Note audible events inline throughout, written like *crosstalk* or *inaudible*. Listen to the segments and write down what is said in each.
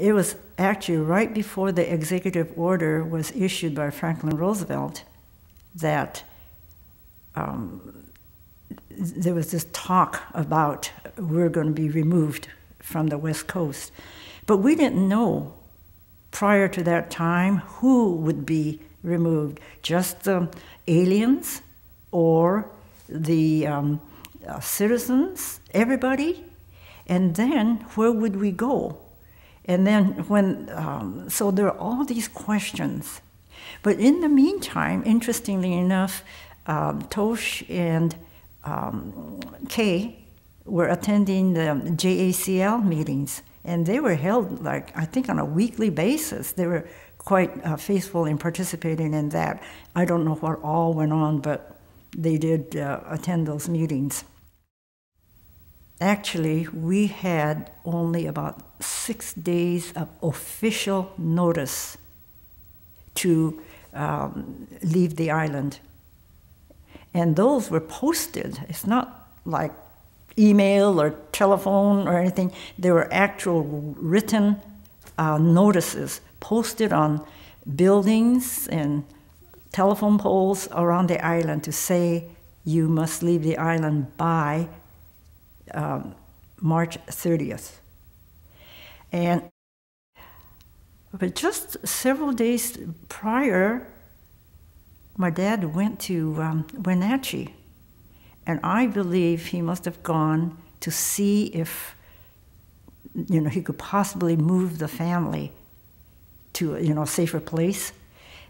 It was actually right before the executive order was issued by Franklin Roosevelt that um, there was this talk about we're going to be removed from the West Coast. But we didn't know prior to that time who would be removed just the aliens or the um, uh, citizens, everybody. And then where would we go? And then when, um, so there are all these questions. But in the meantime, interestingly enough, um, Tosh and um, Kay were attending the JACL meetings, and they were held like I think on a weekly basis. They were quite uh, faithful in participating in that. I don't know what all went on, but they did uh, attend those meetings. Actually, we had only about six days of official notice to um, leave the island. And those were posted. It's not like email or telephone or anything. There were actual written uh, notices posted on buildings and telephone poles around the island to say you must leave the island by um, March 30th. And but just several days prior, my dad went to um, Wenatchee, and I believe he must have gone to see if you know he could possibly move the family to you know a safer place.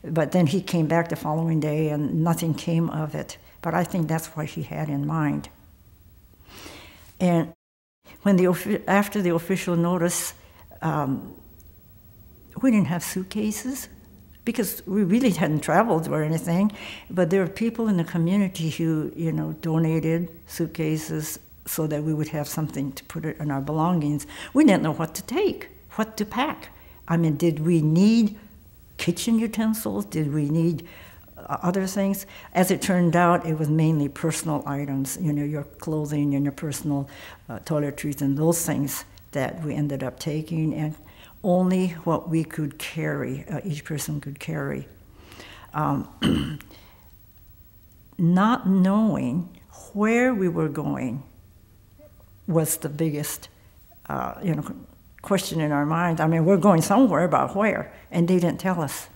But then he came back the following day, and nothing came of it. But I think that's what he had in mind. And when the after the official notice, um, we didn't have suitcases because we really hadn't traveled or anything. But there were people in the community who, you know, donated suitcases so that we would have something to put in our belongings. We didn't know what to take, what to pack. I mean, did we need kitchen utensils? Did we need other things? As it turned out, it was mainly personal items, you know, your clothing and your personal uh, toiletries and those things that we ended up taking. And only what we could carry, uh, each person could carry. Um, *clears throat* not knowing where we were going was the biggest, uh, you know, question in our mind. I mean, we're going somewhere, but where? And they didn't tell us.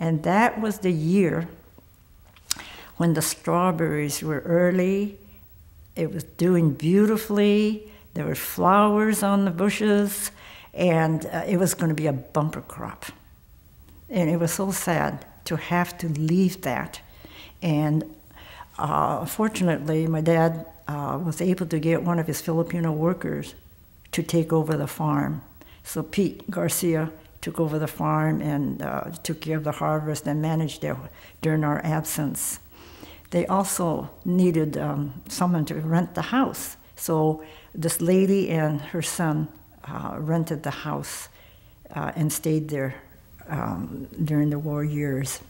And that was the year when the strawberries were early. It was doing beautifully. There were flowers on the bushes and uh, it was going to be a bumper crop. And it was so sad to have to leave that. And uh, fortunately, my dad uh, was able to get one of his Filipino workers to take over the farm. So Pete Garcia took over the farm and uh, took care of the harvest and managed it during our absence. They also needed um, someone to rent the house. So this lady and her son uh, rented the house uh, and stayed there um, during the war years.